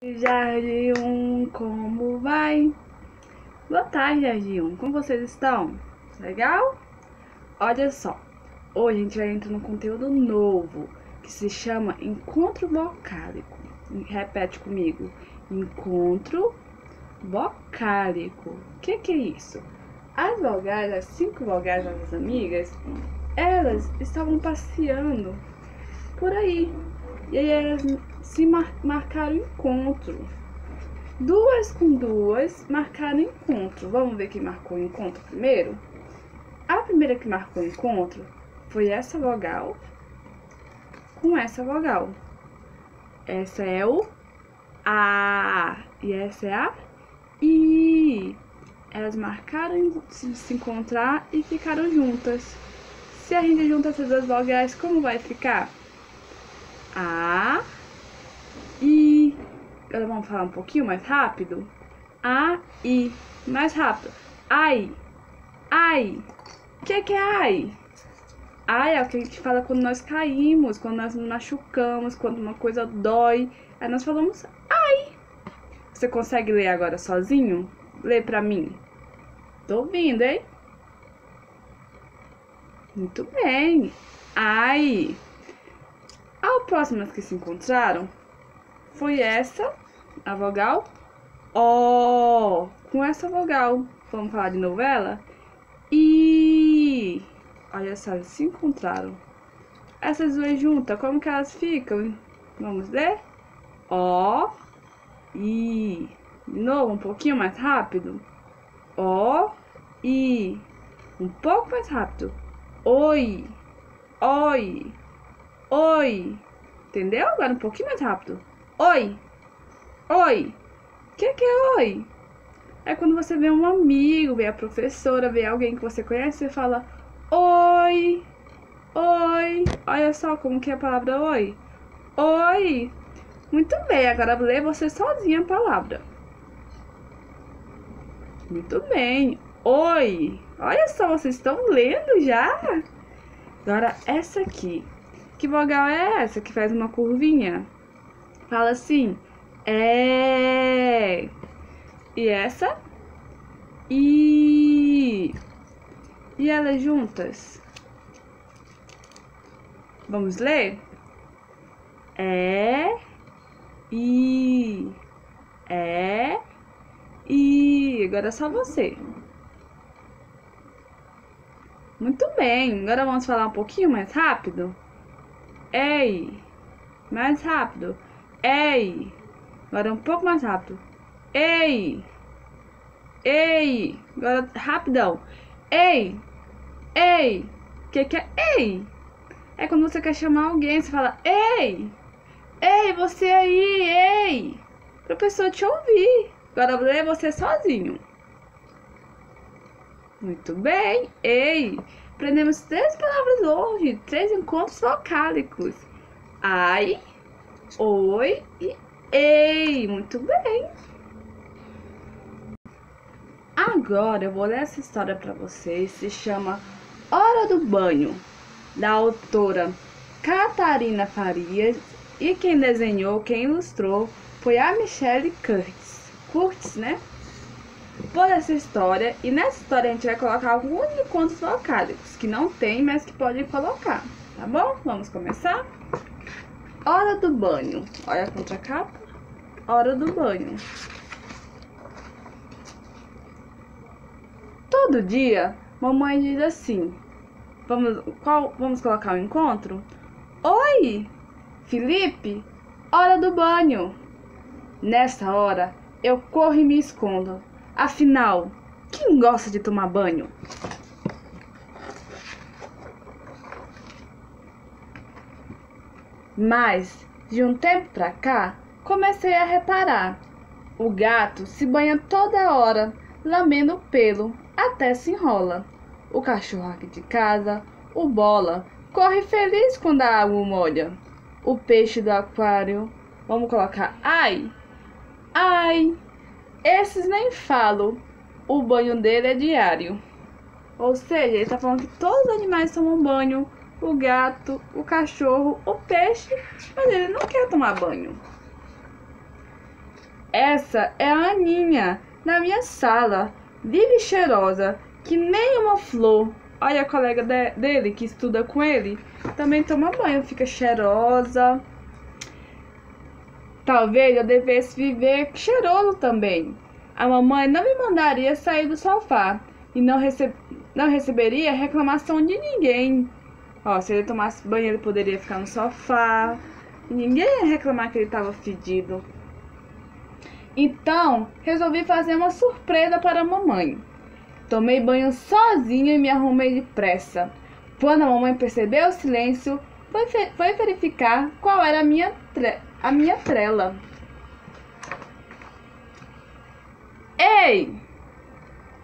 Jardim, como vai? Boa tarde, Jardim. Como vocês estão? Legal? Olha só, hoje a gente vai entrar num conteúdo novo que se chama Encontro Vocálico. Repete comigo: Encontro Vocálico. O que, que é isso? As vogais, as cinco vogais das amigas, elas estavam passeando por aí. E aí elas se mar marcaram encontro. Duas com duas marcaram encontro. Vamos ver quem marcou encontro primeiro? A primeira que marcou encontro foi essa vogal com essa vogal. Essa é o A e essa é a I. Elas marcaram se encontrar e ficaram juntas. Se a gente junta essas duas vogais, como vai ficar? A, I. Agora vamos falar um pouquinho mais rápido. A, I. Mais rápido. Ai. Ai. O que, que é ai? Ai é o que a gente fala quando nós caímos, quando nós nos machucamos, quando uma coisa dói. Aí nós falamos ai. Você consegue ler agora sozinho? Lê pra mim. Tô ouvindo, hein? Muito bem. Ai. A próxima que se encontraram foi essa, a vogal O. Com essa vogal, vamos falar de novela? I. Olha só, eles se encontraram. Essas duas juntas, como que elas ficam? Vamos ler? O. I. De novo, um pouquinho mais rápido. O. I. Um pouco mais rápido. Oi. Oi. Oi. Entendeu? Agora um pouquinho mais rápido. Oi. Oi. O que, que é oi? É quando você vê um amigo, vê a professora, vê alguém que você conhece e fala oi. Oi. Olha só como que é a palavra oi. Oi. Muito bem, agora lê você sozinha a palavra. Muito bem. Oi. Olha só, vocês estão lendo já? Agora essa aqui. Que vogal é essa que faz uma curvinha? Fala assim. É. E essa? E. E elas juntas? Vamos ler? É. E. É. E. Agora é só você. Muito bem. Agora vamos falar um pouquinho mais rápido? Ei. Mais rápido. Ei. Agora um pouco mais rápido. Ei. Ei. Agora rapidão. Ei. Ei. O que, que é ei? É quando você quer chamar alguém, você fala ei. Ei, você aí, ei. Pra pessoa te ouvir. Agora lê você sozinho. Muito bem. Ei. Aprendemos três palavras hoje, três encontros vocálicos. Ai, oi e ei. Muito bem. Agora eu vou ler essa história para vocês. Se chama Hora do Banho, da autora Catarina Farias. E quem desenhou, quem ilustrou foi a Michelle Curtis. Curtis, né? Por essa história. E nessa história a gente vai colocar alguns encontros vocálicos que não tem, mas que pode colocar. Tá bom? Vamos começar? Hora do banho. Olha a contracapa. Hora do banho. Todo dia, mamãe diz assim. Vamos, qual, vamos colocar o um encontro? Oi, Felipe, hora do banho. Nessa hora, eu corro e me escondo. Afinal, quem gosta de tomar banho? Mas, de um tempo pra cá, comecei a reparar. O gato se banha toda hora, lambendo o pelo, até se enrola. O cachorro aqui de casa, o bola, corre feliz quando a água molha. O peixe do aquário, vamos colocar ai, ai. Esses nem falo. O banho dele é diário. Ou seja, ele tá falando que todos os animais tomam banho. O gato, o cachorro, o peixe. Mas ele não quer tomar banho. Essa é a Aninha, na minha sala, vive cheirosa, que nem uma flor. Olha a colega de, dele que estuda com ele, também toma banho, fica cheirosa. Talvez eu devesse viver cheiroso também. A mamãe não me mandaria sair do sofá e não, rece não receberia reclamação de ninguém. Ó, se ele tomasse banho, ele poderia ficar no sofá. E ninguém ia reclamar que ele estava fedido. Então, resolvi fazer uma surpresa para a mamãe. Tomei banho sozinha e me arrumei depressa. Quando a mamãe percebeu o silêncio, foi, foi verificar qual era a minha, a minha trela. Ei!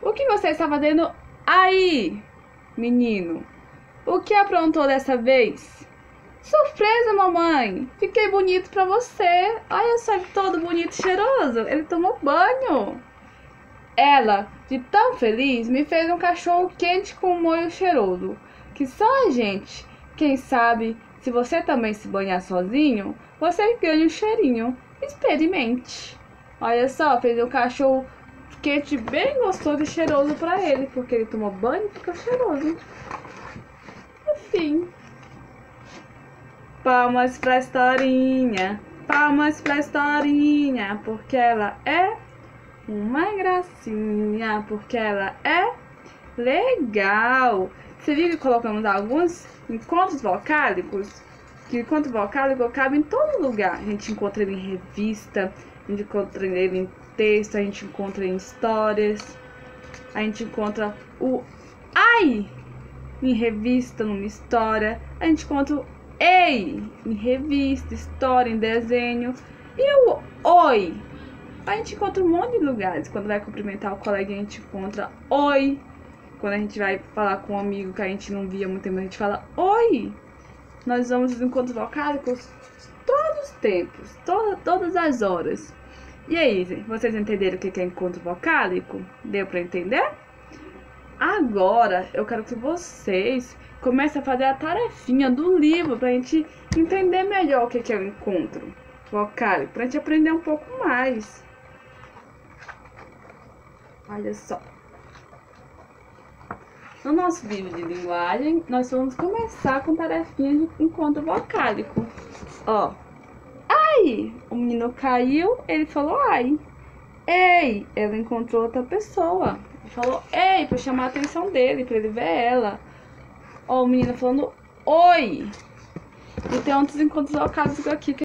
O que você está fazendo aí, menino? O que aprontou dessa vez? Surpresa, mamãe! Fiquei bonito pra você. Olha só ele todo bonito e cheiroso. Ele tomou banho. Ela, de tão feliz, me fez um cachorro quente com um molho cheiroso. Que só a gente, quem sabe, se você também se banhar sozinho, você ganha um cheirinho. Experimente. Olha só, fez um cachorro quente bem gostoso e cheiroso pra ele, porque ele tomou banho e ficou cheiroso. Enfim. Palmas pra historinha, palmas pra historinha, porque ela é uma gracinha, porque ela é legal. Você viu que colocamos alguns encontros vocálicos? Que encontro vocálico cabe em todo lugar. A gente encontra ele em revista, a gente encontra ele em texto, a gente encontra em histórias, a gente encontra o ai em revista, numa história, a gente encontra o ei em revista, história, em desenho, e o oi. A gente encontra um monte de lugares. Quando vai cumprimentar o colega, a gente encontra oi. Quando a gente vai falar com um amigo que a gente não via muito tempo, a gente fala oi. Nós vamos nos encontros vocálicos todos os tempos, toda, todas as horas. E aí, vocês entenderam o que é encontro vocálico? Deu para entender? Agora eu quero que vocês comecem a fazer a tarefinha do livro pra gente entender melhor o que é o encontro vocálico, pra gente aprender um pouco mais. Olha só. No nosso livro de linguagem, nós vamos começar com tarefinha de encontro vocálico. Ó, ai, o menino caiu, ele falou ai. Ei, ela encontrou outra pessoa. Ele falou ei, pra chamar a atenção dele, pra ele ver ela. Ó, o menino falando oi. E tem outros encontros locais aqui que